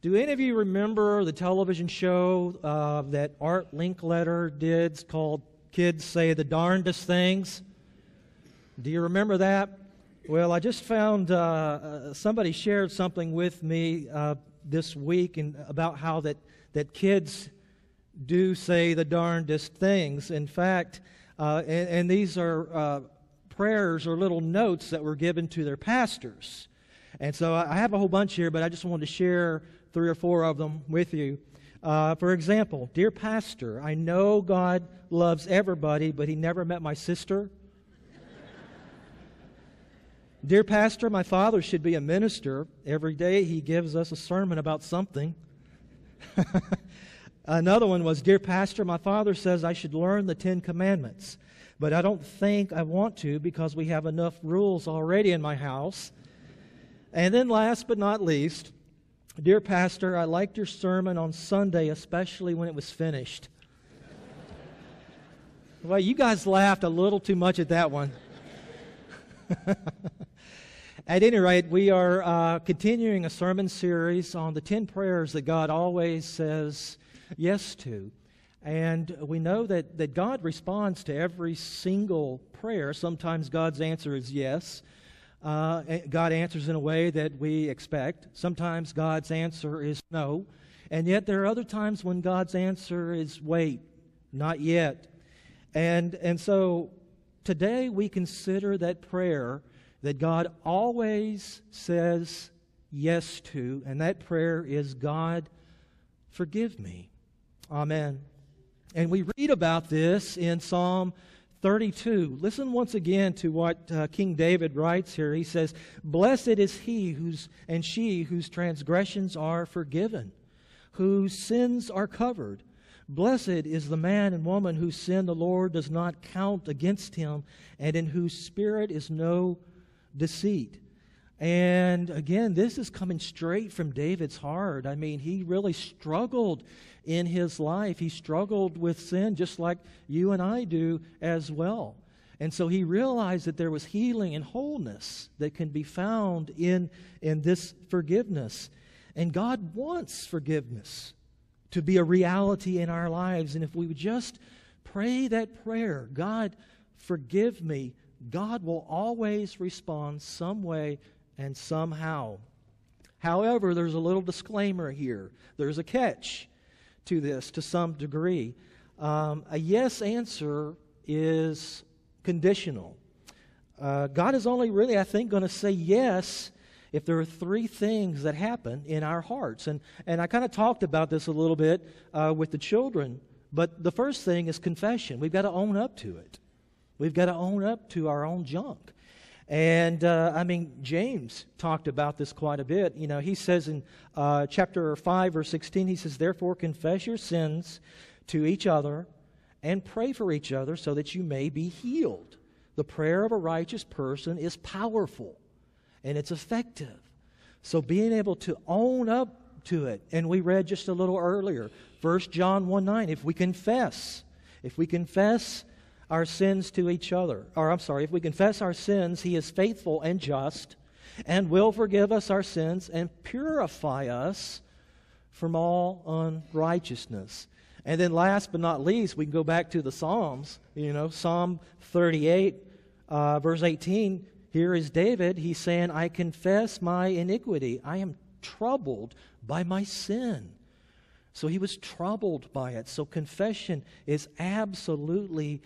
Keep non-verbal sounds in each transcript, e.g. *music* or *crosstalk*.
Do any of you remember the television show uh, that Art Linkletter did called Kids Say the Darndest Things? Do you remember that? Well, I just found uh, uh, somebody shared something with me uh, this week and about how that, that kids do say the darndest things. In fact, uh, and, and, these are uh, prayers or little notes that were given to their pastors. And so I have a whole bunch here, but I just wanted to share three or four of them with you. Uh, for example, Dear Pastor, I know God loves everybody, but He never met my sister. *laughs* Dear Pastor, my father should be a minister. Every day he gives us a sermon about something. *laughs* Another one was Dear Pastor, my father says I should learn the Ten Commandments, but I don't think I want to because we have enough rules already in my house. And then, last but not least, Dear Pastor, I liked your sermon on Sunday, especially when it was finished. well, you guys laughed a little too much at that one. *laughs* at any rate, we are uh, continuing a sermon series on the 10 prayers that God always says yes to. And we know that, that God responds to every single prayer. Sometimes God's answer is yes. Uh, God answers in a way that we expect. Sometimes God's answer is no. And yet there are other times when God's answer is wait, not yet. And, and so today we consider that prayer that God always says yes to, and that prayer is God, forgive me. Amen. And we read about this in Psalm 32. Listen once again to what uh, King David writes here. He says, Blessed is he whose, and she whose transgressions are forgiven, whose sins are covered. Blessed is the man and woman whose sin the Lord does not count against him, and in whose spirit is no deceit. And again, this is coming straight from David's heart. I mean, he really struggled in his life. He struggled with sin just like you and I do as well. And so he realized that there was healing and wholeness that can be found in, in this forgiveness. And God wants forgiveness to be a reality in our lives. And if we would just pray that prayer, God, forgive me, God will always respond some way and somehow. However, there's a little disclaimer here. There's a catch to this to some degree. Um, a yes answer is conditional. Uh, God is only really, I think, going to say yes if there are three things that happen in our hearts. And, and I kind of talked about this a little bit uh, with the children. But the first thing is confession. We've got to own up to it. We've got to own up to our own junk. And uh, I mean, James talked about this quite a bit. You know, he says in uh, chapter 5, verse 16, he says, Therefore, confess your sins to each other and pray for each other so that you may be healed. The prayer of a righteous person is powerful and it's effective. So, being able to own up to it, and we read just a little earlier, 1 John 1 9, if we confess, if we confess our sins to each other. Or, I'm sorry, if we confess our sins, He is faithful and just and will forgive us our sins and purify us from all unrighteousness. And then, last but not least, we can go back to the Psalms. You know, Psalm 38, uh, verse 18. Here is David. He's saying, I confess my iniquity. I am troubled by my sin. So he was troubled by it. So confession is absolutely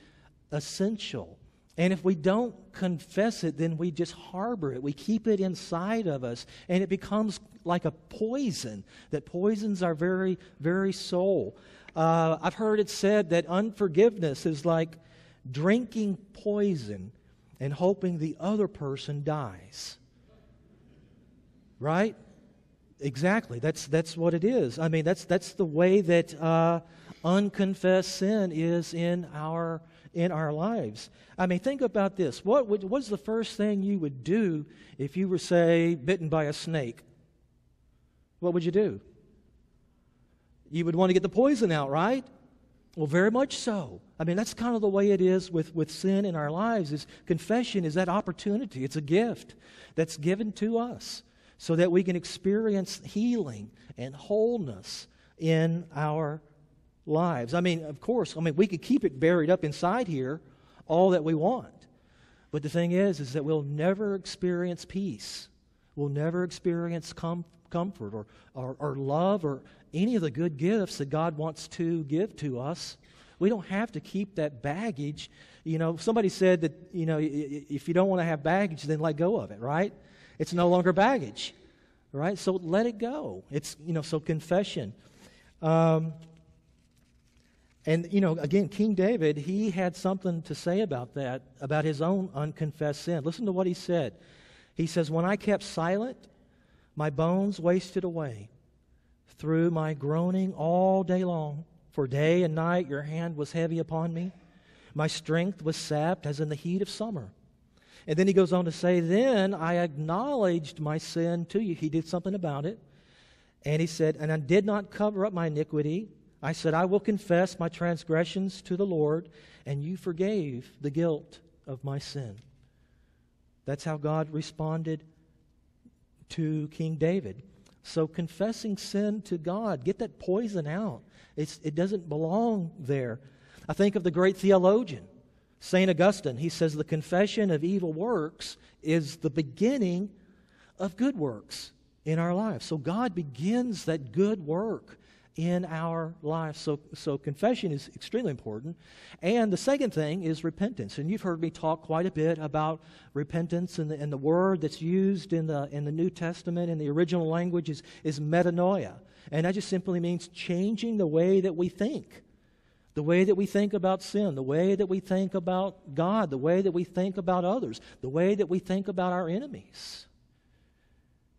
essential. And if we don't confess it, then we just harbor it. We keep it inside of us, and it becomes like a poison that poisons our very, very soul. Uh, I've heard it said that unforgiveness is like drinking poison and hoping the other person dies. Right? Exactly. That's, that's what it is. I mean, that's, that's the way that uh, unconfessed sin is in our in our lives. I mean, think about this. What would, what's the first thing you would do if you were, say, bitten by a snake? What would you do? You would want to get the poison out, right? Well, very much so. I mean, that's kind of the way it is with, with sin in our lives. Is confession is that opportunity. It's a gift that's given to us so that we can experience healing and wholeness in our lives. I mean, of course, I mean, we could keep it buried up inside here all that we want. But the thing is, is that we'll never experience peace. We'll never experience com- comfort or, or, or love or any of the good gifts that God wants to give to us. We don't have to keep that baggage. You know, somebody said that, you know, if you don't want to have baggage, then let go of it, right? It's no longer baggage, right? So let it go. It's, you know, so confession. Um, and, you know, again, King David, he had something to say about that, about his own unconfessed sin. Listen to what he said. He says, When I kept silent, my bones wasted away through my groaning all day long. For day and night your hand was heavy upon me. My strength was sapped as in the heat of summer. And then he goes on to say, Then I acknowledged my sin to you. He did something about it. And he said, And I did not cover up my iniquity. I said, I will confess my transgressions to the Lord, and you forgave the guilt of my sin. That's how God responded to King David. So, confessing sin to God, get that poison out. It's, it doesn't belong there. I think of the great theologian, St. Augustine. He says the confession of evil works is the beginning of good works in our lives. So, God begins that good work in our lives. So, so confession is extremely important. And the second thing is repentance. And you've heard me talk quite a bit about repentance, and the, and the word that's used in the, in the New Testament in the original language is, is metanoia. And that just simply means changing the way that we think. The way that we think about sin, the way that we think about God, the way that we think about others, the way that we think about our enemies.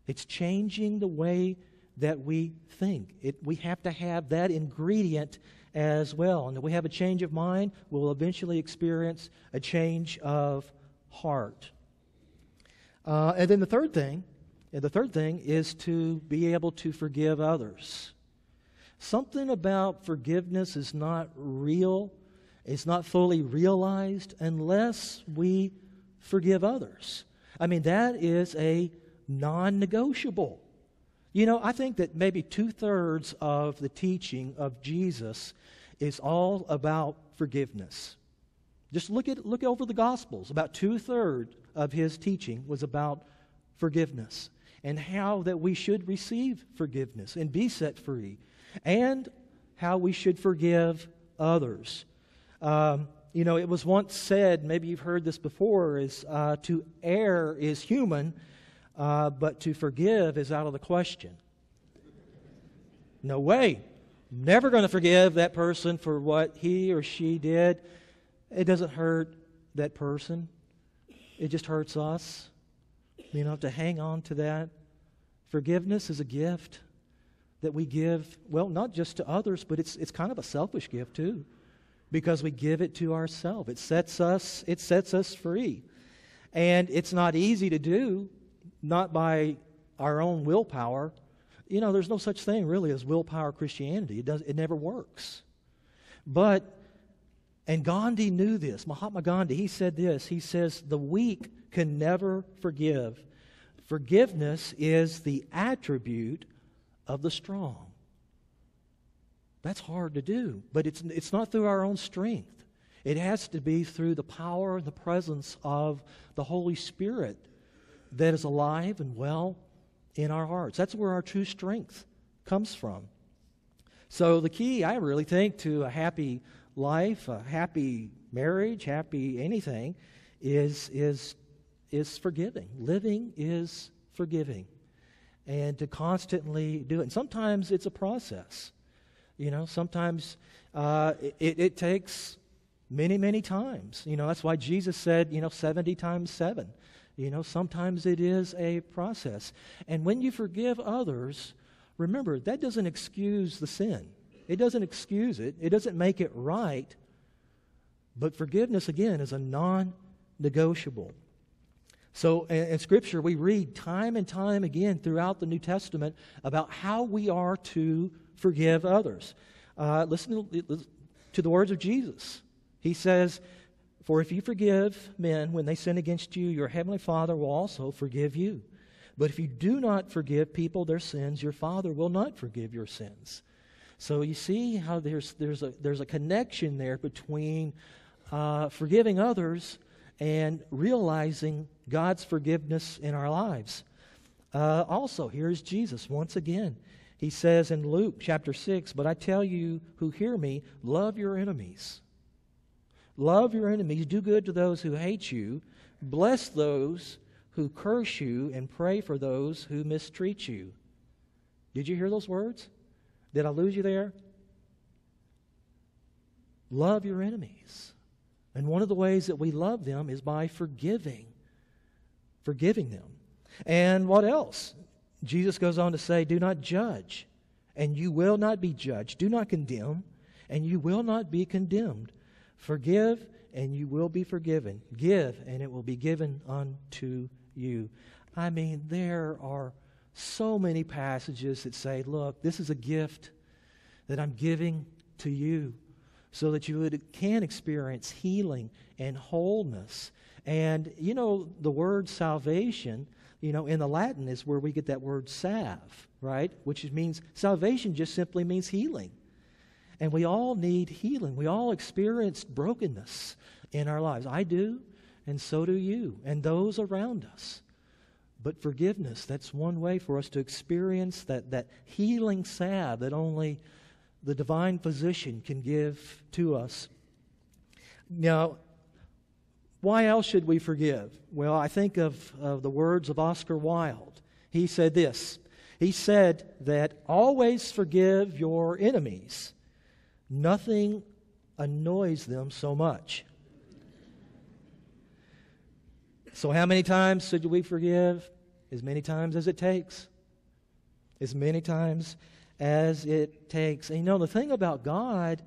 It's changing the way that we think. It, we have to have that ingredient as well. And if we have a change of mind, we'll eventually experience a change of heart. Uh, and then the third thing, and the third thing is to be able to forgive others. Something about forgiveness is not real, it's not fully realized unless we forgive others. I mean, that is a non negotiable. You know, I think that maybe two thirds of the teaching of Jesus is all about forgiveness. Just look at look over the Gospels. About two thirds of his teaching was about forgiveness and how that we should receive forgiveness and be set free, and how we should forgive others. Um, you know, it was once said, maybe you've heard this before, is uh, to err is human, uh, but to forgive is out of the question. No way. Never going to forgive that person for what he or she did. It doesn't hurt that person, it just hurts us. You know, to hang on to that. Forgiveness is a gift that we give, well, not just to others, but it's, it's kind of a selfish gift too, because we give it to ourselves. It sets us, it sets us free. And it's not easy to do not by our own willpower. You know, there's no such thing really as willpower Christianity. It, does, it never works. But, and Gandhi knew this. Mahatma Gandhi, he said this. He says, The weak can never forgive. Forgiveness is the attribute of the strong. That's hard to do, but it's, it's not through our own strength. It has to be through the power and the presence of the Holy Spirit that is alive and well in our hearts. That's where our true strength comes from. So, the key, I really think, to a happy life, a happy marriage, happy anything, is, is, is forgiving. Living is forgiving. And to constantly do it. And sometimes it's a process. You know, sometimes uh, it, it takes many, many times. You know, that's why Jesus said, you know, 70 times 7. You know, sometimes it is a process. And when you forgive others, remember, that doesn't excuse the sin. It doesn't excuse it, it doesn't make it right. But forgiveness, again, is a non negotiable. So in, Scripture, we read time and time again throughout the New Testament about how we are to forgive others. Uh, listen to, to the words of Jesus. He says, for if you forgive men when they sin against you, your heavenly Father will also forgive you. But if you do not forgive people their sins, your Father will not forgive your sins. So you see how there's, there's, a, there's a connection there between uh, forgiving others and realizing God's forgiveness in our lives. Uh, also, here's Jesus once again. He says in Luke chapter 6, But I tell you who hear me, love your enemies. Love your enemies, do good to those who hate you, bless those who curse you, and pray for those who mistreat you. Did you hear those words? Did I lose you there? Love your enemies. And one of the ways that we love them is by forgiving. Forgiving them. And what else? Jesus goes on to say, Do not judge, and you will not be judged. Do not condemn, and you will not be condemned. Forgive, and you will be forgiven. Give, and it will be given unto you. I mean, there are so many passages that say, Look, this is a gift that I'm giving to you so that you would, can experience healing and wholeness. And, you know, the word salvation, you know, in the Latin is where we get that word salve, right? Which means salvation just simply means healing. And we all need healing. We all experience brokenness in our lives. I do, and so do you, and those around us. But forgiveness, that's one way for us to experience that, that healing salve that only the divine physician can give to us. Now, why else should we forgive? Well, I think of, of the words of Oscar Wilde. He said this He said that always forgive your enemies, nothing annoys them so much. So, how many times should we forgive? As many times as it takes. As many times as it takes. And you know, the thing about God,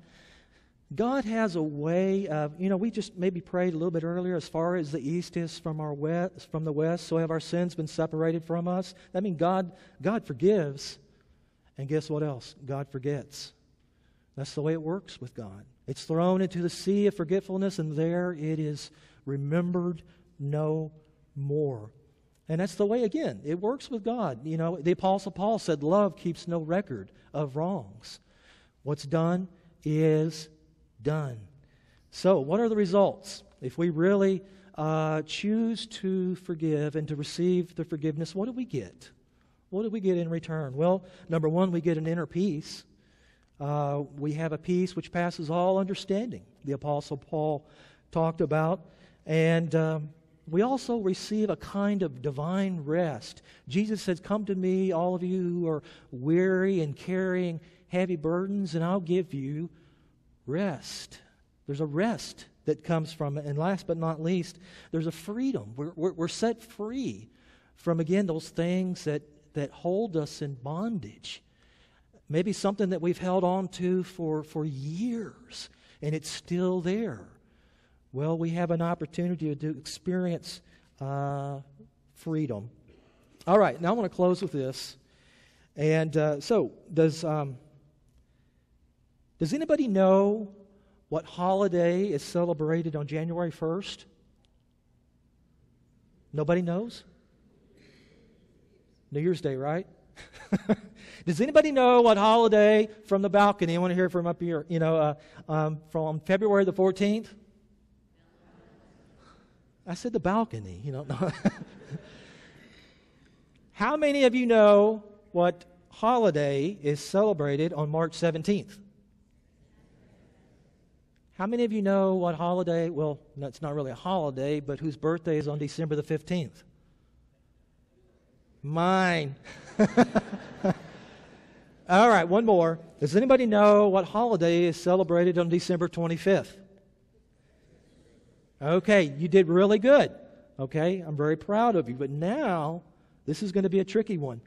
God has a way of, you know, we just maybe prayed a little bit earlier, as far as the east is from our west, from the west, so have our sins been separated from us. I mean, God, God forgives. And guess what else? God forgets. That's the way it works with God. It's thrown into the sea of forgetfulness, and there it is remembered no more. And that's the way, again, it works with God. You know, the Apostle Paul said, Love keeps no record of wrongs. What's done is done. So, what are the results? If we really uh, choose to forgive and to receive the forgiveness, what do we get? What do we get in return? Well, number one, we get an inner peace. Uh, we have a peace which passes all understanding, the Apostle Paul talked about. And um, we also receive a kind of divine rest. Jesus says, Come to me, all of you who are weary and carrying heavy burdens, and I'll give you rest. There's a rest that comes from it. And last but not least, there's a freedom. We're, we're, we're set free from, again, those things that, that hold us in bondage. Maybe something that we've held on to for, for years, and it's still there. Well, we have an opportunity to experience uh, freedom. All right, now I want to close with this. And uh, so, does um, does anybody know what holiday is celebrated on January first? Nobody knows. New Year's Day, right? *laughs* Does anybody know what holiday from the balcony? I want to hear from up here. You know, uh, um, from February the fourteenth. I said the balcony, you don't know. *laughs* How many of you know what holiday is celebrated on March 17th? How many of you know what holiday? Well, no, it's not really a holiday, but whose birthday is on December the 15th? Mine. *laughs* All right, one more. Does anybody know what holiday is celebrated on December 25th? Okay, you did really good. Okay, I'm very proud of you. But now, this is going to be a tricky one.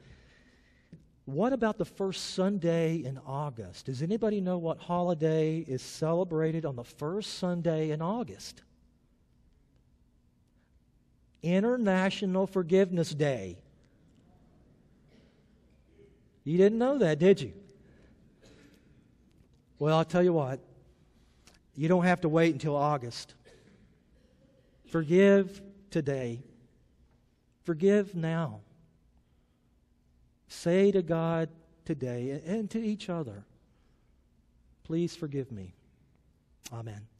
What about the first Sunday in August? Does anybody know what holiday is celebrated on the first Sunday in August? International Forgiveness Day. You didn't know that, did you? Well, I'll tell you what. You don't have to wait until August. Forgive today. Forgive now. say to God today and to each other, Please forgive me. Amen.